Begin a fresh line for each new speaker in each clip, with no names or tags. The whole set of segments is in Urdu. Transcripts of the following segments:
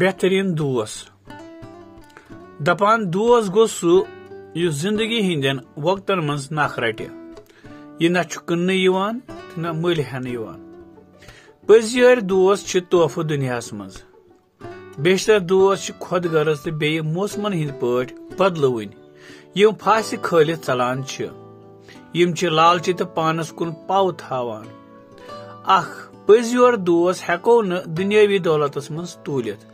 بہترین دوس۔ دپان دوس گو سہ یس زندگی ہندین وقتن مز نخ رٹہ یہ نہ کن نہ مل ہین پزیر دوس تحفہ دنیا مز بیشتر دوس خود غرض تو بی موسمن ہند پاٹ بدلوین یم پھانس کھلت ژلان یم لالچہ تو پانس کن پاو تھاوان۔ اخ پز یور دوس ہیکو ن دنیاوی دولتس مز تولت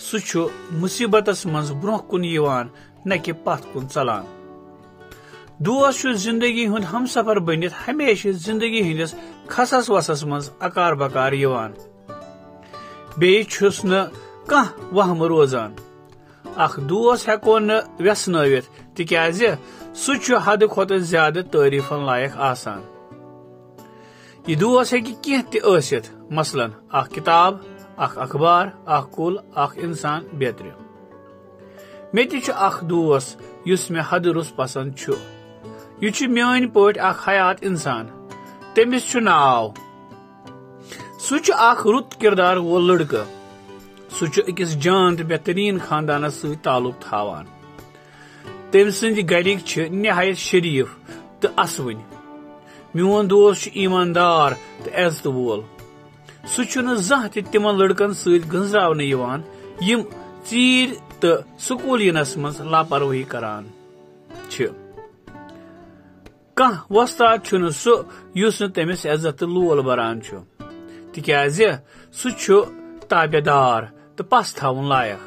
سہ مصیبتس مز برہ کن نہ کہ پت کن ژلان دوس زندگی ہند ہم سفر بنت ہمیشہ زندگی ہندس کھسس وسس مز اکار بکار بیس ن وہم روزان اخ دوس ہیٚکو نہٕ ہیکو نسنوت تکیاز سہ حد کھت زیادہ تعریفن لائق آسان یہ دوس ہی تست مثلاً اخ کتاب اخ اخبار اخ کل اخ انسان بیتر مے تخ دوس اس مے حد رس پسند یہ میان پٹ اخ حیات انسان تمس ناو سہ اخ رت کردار وول لڑکہ سہ اکس جان تو بہترین خاندانس ست تعلق تھاوان تم سند گرک نہایت شریف تو اسون میون دوست ایماندار تو عزت وول۔ سہ زان تہ تم لڑکن ست گنزراون یم ژیر تو سکول ینس مز لاپرواہی کران کان وستاد چھ سہ یس تمس عزت لول بران تکیاز سہ تابع دار تو پس تھون لائق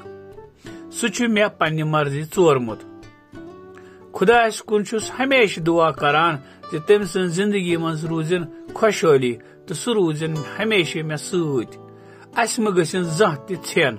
سہ مے پنہ مرضی ژورمت۔ خدائس کن ہمیشہ دعا کران تم سن زندگی من روزن خوشحالی تو سہ روزن ہمیشہ مے ست اس مہ گھن زان تہ ژھین